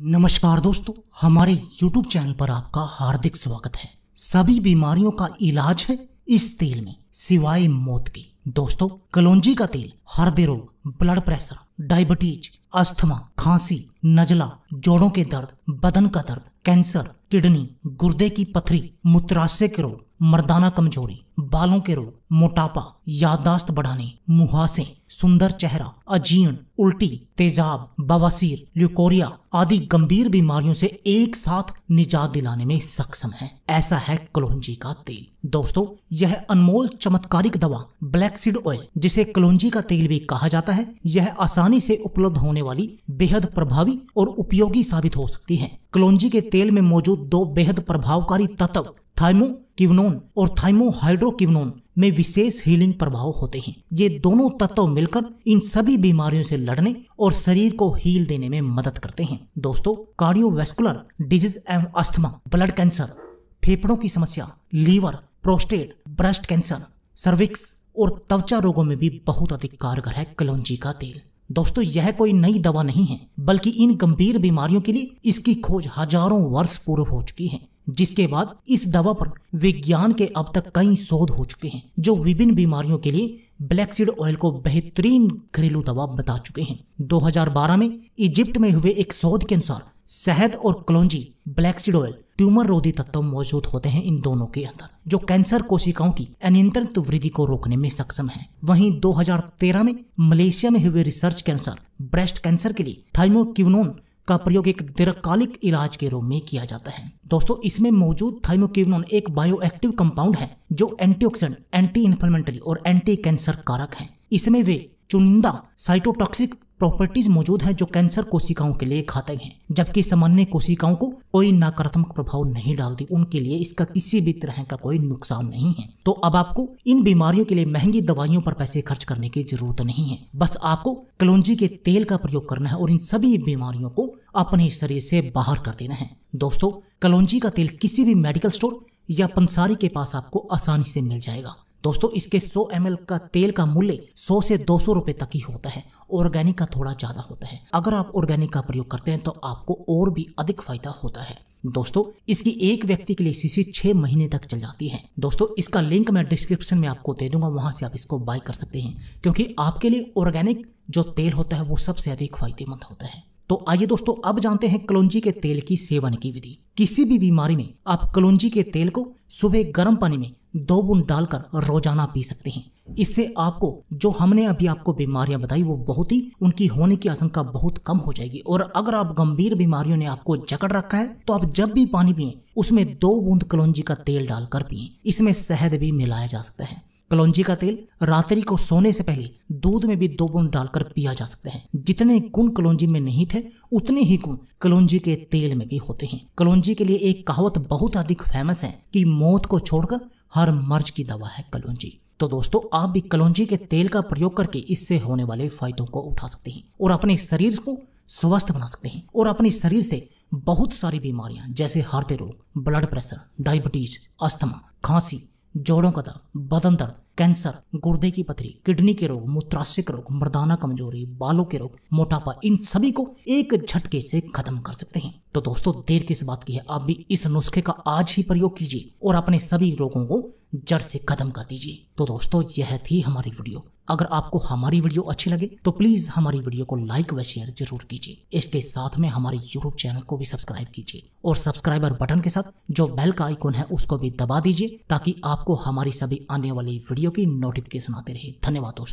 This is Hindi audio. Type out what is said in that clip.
नमस्कार दोस्तों, हमारे YouTube चैनल पर आपका हार्दिक स्वागत है। सभी बीमारियों का इलाज है इस तेल में, सिवाय मौत के। दोस्तों, कलौंजी का तेल, हृदय रोग, ब्लड प्रेशर, डायबिटीज़, अस्थमा, खांसी, नजला, जोड़ों के दर्द, बदन का दर्द, कैंसर, किडनी, गुर्दे की पथरी, मूत्राशय के रोग मर्दाना कमज़ोरी, बालों के रोग, मोटापा, याददाश्त बढ़ाने, मुहासे, सुंदर चेहरा, अजीर्ण, उल्टी, तेजाब, बवासीर, ल्यूकोरिया आदि गंभीर बीमारियों से एक साथ निजात दिलाने में सक्षम है। ऐसा है कलौंजी का तेल। दोस्तों, यह अनमोल चमत्कारिक दवा, ब्लैक सीड ऑयल, जिसे कलौंजी का तेल भी कहा जाता है, यह आसानी से उपलब्ध होने वाली बेहद प्रभावी और उपयोगी साबित हो सकती है। कलौंजी के तेल में मौजूद दो बेहद प्रभावकारी तत्व, थाइमो किवनोन और थाइमोहाइड्रोकिवनोन में विशेष हीलिंग प्रभाव होते हैं। ये दोनों तत्व मिलकर इन सभी बीमारियों से लड़ने और शरीर को हील देने में मदद करते हैं। दोस्तों कार्डियोवैस्कुलर डिज़ीज़ एवं अस्थमा ब्लड कैंसर फेफड़ों की समस्या liver prostate breast cancer cervix और त्वचा रोगों में भी बहुत अधिक कारगर है कलौंजी का तेल। दोस्तों, यह कोई नई दवा नहीं है, बल्कि इन गंभीर बीमारियों के लिए इसकी खोज हज़ारों वर्ष पूर्व हो चुकी है। जिसके बाद इस दवा पर विज्ञान के अब तक कई शोध हो चुके हैं, जो विभिन्न बीमारियों के लिए ब्लैक सीड ऑयल को बेहतरीन घरेलू दवा बता चुके हैं। 2012 में इजिप्ट में हुए एक शोध के अनुसार शहद और कलौंजी ब्लैक सीड ऑयल ट्यूमर रोधी तत्व मौजूद होते हैं इन दोनों के अंदर, जो कैंसर कोशिकाओं की अनियंत्रित वृद्धि को रोकने में सक्षम है। वहीं 2013 में मलेशिया में हुए रिसर्च के अनुसार ब्रेस्ट कैंसर के लिए थाइमोक्यूनोन का प्रयोग एक दीर्घकालिक इलाज के रूप में किया जाता है। दोस्तों, इसमें मौजूद थाइमोक्यूनोन एक बायोएक्टिव कंपाउंड है, जो एंटीऑक्सीडेंट एंटी इन्फ्लेमेटरी और एंटी कैंसर कारक है। इसमें वे चुनिंदा, साइटोटॉक्सिक प्रॉपर्टीज़ मौजूद है जो कैंसर कोशिकाओं के लिए घातक हैं, जबकि सामान्य कोशिकाओं को कोई नकारात्मक प्रभाव नहीं डालती। उनके लिए इसका किसी भी तरह का कोई नुकसान नहीं है। तो अब आपको इन बीमारियों के लिए महँगी दवाइयों पर पैसे खर्च करने की ज़रूरत नहीं है। बस आपको कलौंजी के तेल का प्रयोग करना है और इन सभी बीमारियों को अपने शरीर से बाहर कर देना है। दोस्तों कलौंजी का तेल किसी भी मेडिकल स्टोर या पंसारी के पास आपको आसानी से मिल जाएगा। दोस्तों, इसके 100 एम का तेल का मूल्य 100 से 200 रुपए तक ही होता है ऑर्गेनिक का थोड़ा ज़्यादा होता है। अगर आप ऑर्गेनिक का प्रयोग करते हैं तो आपको और भी अधिक फ़ायदा होता है। दोस्तों, इसकी एक व्यक्ति के लिए सीसी छह महीने तक चल जाती है। दोस्तों, इसका लिंक मैं डिस्क्रिप्शन में आपको दे दूँगा, वहाँ से आप इसको बाय कर सकते हैं, क्योंकि आपके लिए ऑर्गेनिक जो तेल होता है, वो सबसे अधिक फ़ायदेमंद होता है। तो आइए दोस्तों, अब जानते हैं कलौंजी के तेल की सेवन की विधि। किसी भी बीमारी में आप कलौंजी के तेल को सुबह गर्म पानी में दो बूंद डालकर रोज़ाना पी सकते हैं। इससे आपको, जो हमने अभी आपको बीमारियाँ बताई, वो बहुत ही, उनकी होने की आशंका बहुत कम हो जाएगी। और अगर आप गंभीर बीमारियों ने आपको जकड़ रखा है तो आप जब भी पानी पिए, उसमें दो बूंद कलौंजी का तेल डालकर पिए। इसमें शहद भी मिलाया जा सकता है। कलौंजी का तेल रात्रि को सोने से पहले दूध में भी दो बूंद डालकर पिया जा सकता है। जितने गुण कलौंजी में नहीं थे, उतने ही गुण कलौंजी के तेल में भी होते हैं। कलौंजी के लिए एक कहावत बहुत अधिक फ़ेमस है कि मौत को छोड़कर हर मर्ज की दवा है कलौंजी। तो दोस्तों, आप भी कलौंजी के तेल का प्रयोग करके इससे होने वाले फायदों को उठा सकते हैं और अपने शरीर को स्वस्थ बना सकते हैं और अपने शरीर से बहुत सारी बीमारियाँ, जैसे हृदय रोग, ब्लड प्रेशर, डायबिटीज़, अस्थमा, खांसी, जोड़ों का दर्द, बदन दर्द कैंसर, गुर्दे की पथरी, किडनी के रोग, मूत्राशय रोग, मर्दाना कमज़ोरी, बालों के रोग, मोटापा, इन सभी को एक झटके से खत्म कर सकते हैं। तो दोस्तों, देर किस बात की है? आप भी इस नुस्खे का आज ही प्रयोग कीजिए और अपने सभी रोगों को जड़ से खत्म कर दीजिए। तो दोस्तों, यह थी हमारी वीडियो। अगर आपको हमारी वीडियो अच्छी लगे तो प्लीज़ हमारी वीडियो को लाइक व शेयर ज़रूर कीजिए। इसके साथ में हमारे यूट्यूब चैनल को भी सब्सक्राइब कीजिए और सब्सक्राइबर बटन के साथ जो बेल का आइकॉन है, उसको भी दबा दीजिए ताकि आपको हमारी सभी आने वाली वीडियो की नोटिफिकेशन आते रहे धन्यवाद दोस्तों।